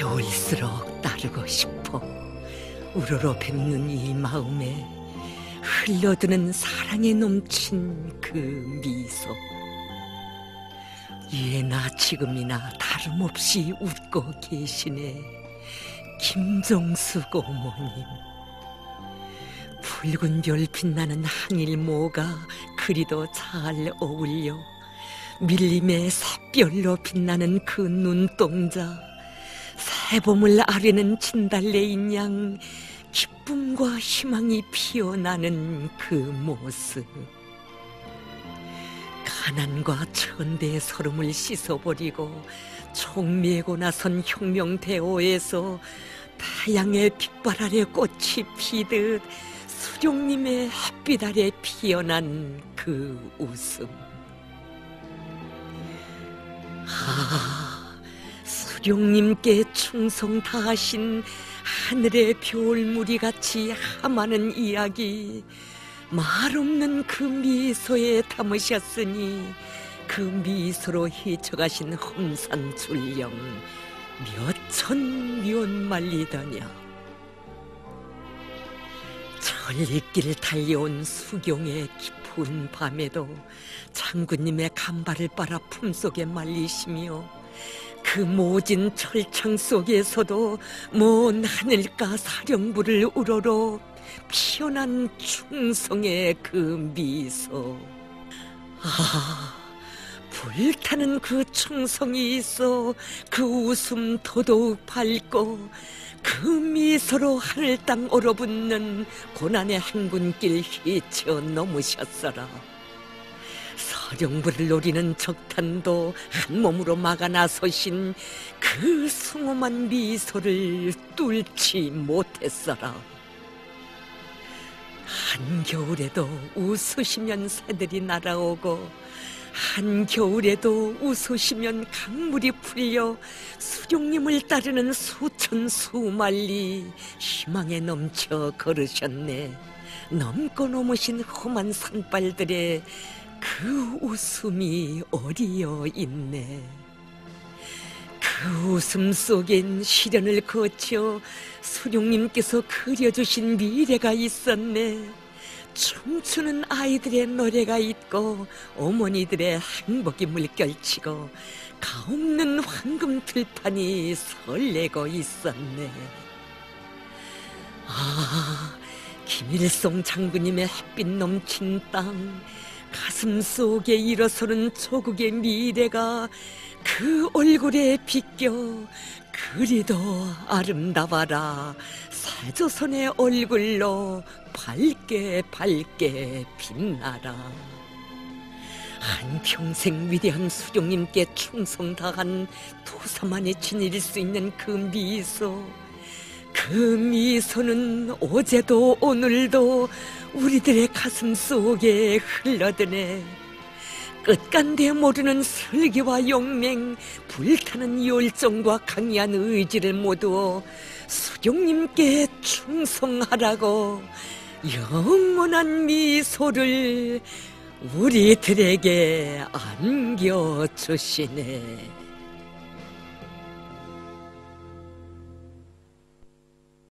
갈수록 따르고 싶어. 우러러 뵙는 이 마음에 흘러드는 사랑에 넘친 그 미소. 예나 지금이나 다름없이 웃고 계시네. 김정숙 어머님. 붉은 별 빛나는 항일모가 그리도 잘 어울려 밀림의 샛별로 빛나는 그 눈동자 새봄을 아뢰는 진달래인 양 기쁨과 희망이 피어나는 그 모습. 가난과 천대의 서름을 씻어버리고 총미고 나선 혁명대오에서 태양의 빛발 아래 꽃이 피듯 수룡님의 햇빛 아래 피어난 그 웃음 수룡님께 충성 다하신 하늘의 별무리 같이 함하는 이야기 말 없는 그 미소에 담으셨으니 그 미소로 헤쳐가신 험산 줄령 몇천 면 말리더냐. 천리길 달려온 수경의 깊은 밤에도 장군님의 간발을 빨아 품속에 말리시며 그 모진 철창 속에서도 먼 하늘가 사령부를 우러러 피어난 충성의 그 미소. 아 불타는 그 충성이 있어 그 웃음 더더욱 밝고 그 미소로 하늘 땅 얼어붙는 고난의 행군길 휘쳐 넘으셨어라 서령부를 노리는 적탄도 한 몸으로 막아 나서신 그 숭엄한 미소를 뚫지 못했어라. 한겨울에도 웃으시면 새들이 날아오고 한겨울에도 웃으시면 강물이 풀려 수룡님을 따르는 수천 수만리 희망에 넘쳐 걸으셨네. 넘고 넘으신 험한 산발들의 그 웃음이 어리어 있네 그 웃음 속엔 시련을 거쳐 수룡님께서 그려주신 미래가 있었네 춤추는 아이들의 노래가 있고 어머니들의 행복이 물결치고 가없는 황금 들판이 설레고 있었네. 아, 김일성 장군님의 햇빛 넘친 땅, 가슴 속에 일어서는 조국의 미래가 그 얼굴에 비껴 그리도 아름다워라. 세조선의 얼굴로 밝게 밝게 빛나라. 한평생 위대한 수령님께 충성 다한 도사만이 지닐 수 있는 그 미소 그 미소는 어제도 오늘도 우리들의 가슴 속에 흘러드네 끝간데 모르는 설계와 용맹, 불타는 열정과 강한 의지를 모두 수령님께 충성하라고 영원한 미소를 우리들에게 안겨주시네.